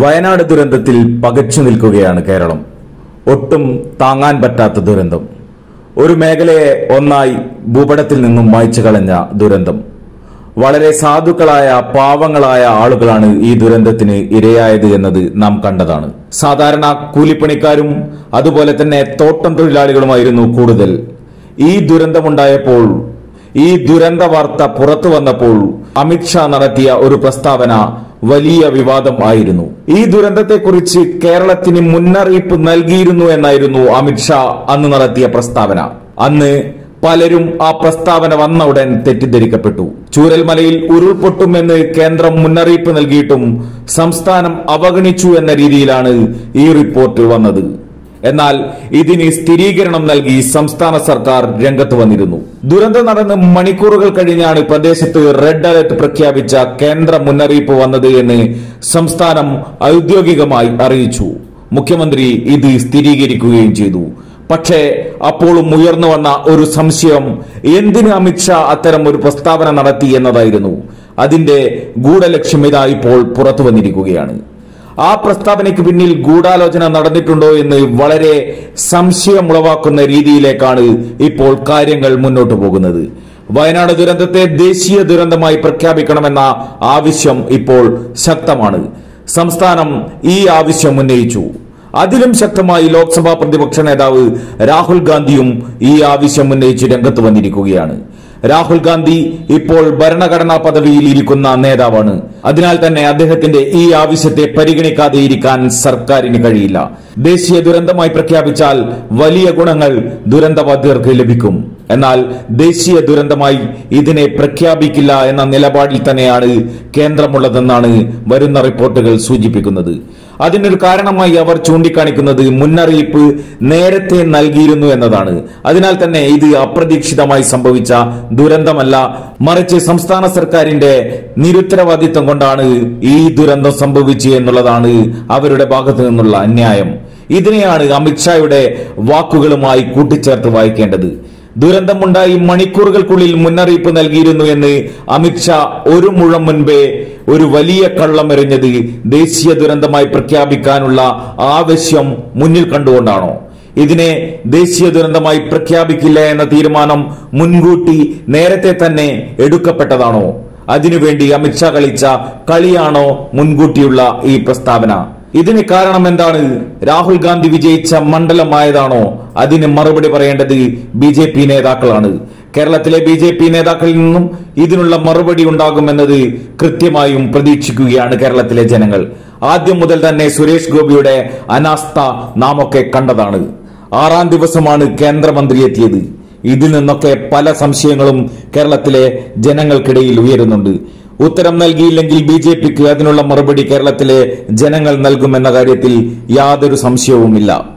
വയനാട് ദുരന്തത്തിൽ പകച്ചു നിൽക്കുകയാണ് കേരളം. ഒട്ടും താങ്ങാൻ പറ്റാത്ത ദുരന്തം. ഒരു മേഖലയെ ഒന്നായി ഭൂപടത്തിൽ നിന്നും മായ്ച്ചു കളഞ്ഞ ദുരന്തം. വളരെ സാധുക്കളായ പാവങ്ങളായ ആളുകളാണ് ഈ ദുരന്തത്തിന് ഇരയായത് എന്നത് നാം കണ്ടതാണ്. സാധാരണ കൂലിപ്പണിക്കാരും അതുപോലെ തന്നെ തോട്ടം തൊഴിലാളികളുമായിരുന്നു കൂടുതൽ. ഈ ദുരന്തമുണ്ടായപ്പോൾ ഈ ദുരന്ത വാർത്ത പുറത്തു വന്നപ്പോൾ അമിത്ഷാ നടത്തിയ ഒരു പ്രസ്താവന വലിയ വിവാദം ആയിരുന്നു. ഈ ദുരന്തത്തെക്കുറിച്ച് കേരളത്തിന് മുന്നറിയിപ്പ് നൽകിയിരുന്നു എന്നായിരുന്നു അമിത്ഷാ അന്ന് നടത്തിയ പ്രസ്താവന. അന്ന് പലരും ആ പ്രസ്താവന വന്ന ഉടൻ തെറ്റിദ്ധരിക്കപ്പെട്ടു. ചൂരൽമലയിൽ ഉരുൾപൊട്ടുമെന്ന് കേന്ദ്രം മുന്നറിയിപ്പ് നൽകിയിട്ടും സംസ്ഥാനം അവഗണിച്ചു എന്ന രീതിയിലാണ് ഈ റിപ്പോർട്ട് വന്നത്. എന്നാൽ ഇതിന് സ്ഥിരീകരണം നൽകി സംസ്ഥാന സർക്കാർ രംഗത്ത് വന്നിരുന്നു. ദുരന്തം നടന്ന് മണിക്കൂറുകൾ കഴിഞ്ഞാണ് പ്രദേശത്ത് റെഡ് അലർട്ട് പ്രഖ്യാപിച്ച കേന്ദ്ര മുന്നറിയിപ്പ് വന്നത് എന്ന് സംസ്ഥാനം ഔദ്യോഗികമായി അറിയിച്ചു. മുഖ്യമന്ത്രി ഇത് സ്ഥിരീകരിക്കുകയും ചെയ്തു. പക്ഷേ അപ്പോഴും ഉയർന്നു വന്ന ഒരു സംശയം എന്തിന് അമിത്ഷാ അത്തരം ഒരു പ്രസ്താവന നടത്തി എന്നതായിരുന്നു. അതിന്റെ ഗൂഢലക്ഷ്യം ഇതാ ഇപ്പോൾ പുറത്തു വന്നിരിക്കുകയാണ്. ആ പ്രസ്താവനയ്ക്ക് പിന്നിൽ ഗൂഢാലോചന നടന്നിട്ടുണ്ടോ എന്ന് വളരെ സംശയമുളവാക്കുന്ന രീതിയിലേക്കാണ് ഇപ്പോൾ കാര്യങ്ങൾ മുന്നോട്ടു പോകുന്നത്. വയനാട് ദുരന്തത്തെ ദേശീയ ദുരന്തമായി പ്രഖ്യാപിക്കണമെന്ന ആവശ്യം ഇപ്പോൾ ശക്തമാണ്. സംസ്ഥാനം ഈ ആവശ്യം ഉന്നയിച്ചു. അതിലും ശക്തമായി ലോക്സഭാ പ്രതിപക്ഷ നേതാവ് രാഹുൽ ഗാന്ധിയും ഈ ആവശ്യം ഉന്നയിച്ച് രംഗത്ത് വന്നിരിക്കുകയാണ്. രാഹുൽ ഗാന്ധി ഇപ്പോൾ ഭരണഘടനാ പദവിയിൽ ഇരിക്കുന്ന നേതാവാണ്. അതിനാൽ തന്നെ അദ്ദേഹത്തിന്റെ ഈ ആവശ്യത്തെ പരിഗണിക്കാതെ ഇരിക്കാൻ സർക്കാരിന് കഴിയില്ല. ദേശീയ ദുരന്തമായി പ്രഖ്യാപിച്ചാൽ വലിയ ഗുണങ്ങൾ ദുരന്തബാധിതർക്ക് ലഭിക്കും. എന്നാൽ ദേശീയ ദുരന്തമായി ഇതിനെ പ്രഖ്യാപിക്കില്ല എന്ന നിലപാടിൽ തന്നെയാണ് കേന്ദ്രമുള്ളതെന്നാണ് വരുന്ന റിപ്പോർട്ടുകൾ സൂചിപ്പിക്കുന്നത്. അതിനൊരു കാരണമായി അവർ ചൂണ്ടിക്കാണിക്കുന്നത് മുന്നറിയിപ്പ് നേരത്തെ നൽകിയിരുന്നു എന്നതാണ്. അതിനാൽ തന്നെ ഇത് അപ്രതീക്ഷിതമായി സംഭവിച്ച ദുരന്തമല്ല. മറിച്ച് സംസ്ഥാന സർക്കാരിന്റെ നിരുത്തരവാദിത്വം കൊണ്ടാണ് ഈ ദുരന്തം സംഭവിച്ചു എന്നുള്ളതാണ് അവരുടെ ഭാഗത്തു നിന്നുള്ള അന്യായം. ഇതിനെയാണ് അമിത്ഷായുടെ വാക്കുകളുമായി കൂട്ടിച്ചേർത്ത് വായിക്കേണ്ടത്. ദുരന്തമുണ്ടായി മണിക്കൂറുകൾക്കുള്ളിൽ മുന്നറിയിപ്പ് നൽകിയിരുന്നു എന്ന് അമിത്ഷാ ഒരു മുഴം മുൻപേ ഒരു വലിയ കള്ളം എറിഞ്ഞത് ദേശീയ ദുരന്തമായി പ്രഖ്യാപിക്കാനുള്ള ആവശ്യം മുന്നിൽ കണ്ടുകൊണ്ടാണോ? ഇതിനെ ദേശീയ ദുരന്തമായി പ്രഖ്യാപിക്കില്ല എന്ന തീരുമാനം മുൻകൂട്ടി നേരത്തെ തന്നെ എടുക്കപ്പെട്ടതാണോ? അതിനുവേണ്ടി അമിത്ഷാ കളിച്ച കളിയാണോ മുൻകൂട്ടിയുള്ള ഈ പ്രസ്താവന? ഇതിന് കാരണം എന്താണ്? രാഹുൽ ഗാന്ധി വിജയിച്ച മണ്ഡലമായതാണോ? അതിന് മറുപടി പറയേണ്ടത് ബി ജെ പി നേതാക്കളാണ്. കേരളത്തിലെ ബി ജെ പി നേതാക്കളിൽ നിന്നും ഇതിനുള്ള മറുപടി ഉണ്ടാകുമെന്നത് കൃത്യമായും പ്രതീക്ഷിക്കുകയാണ് കേരളത്തിലെ ജനങ്ങൾ. ആദ്യം മുതൽ തന്നെ സുരേഷ് ഗോപിയുടെ അനാസ്ഥ നാം ഒക്കെ കണ്ടതാണ്. ആറാം ദിവസമാണ് കേന്ദ്രമന്ത്രി എത്തിയത്. ഇതിൽ നിന്നൊക്കെ പല സംശയങ്ങളും കേരളത്തിലെ ജനങ്ങൾക്കിടയിൽ ഉയരുന്നുണ്ട്. ഉത്തരം നൽകിയില്ലെങ്കിൽ ബി ജെ പിക്ക് അതിനുള്ള മറുപടി കേരളത്തിലെ ജനങ്ങൾ നൽകുമെന്ന കാര്യത്തിൽ യാതൊരു സംശയവുമില്ല.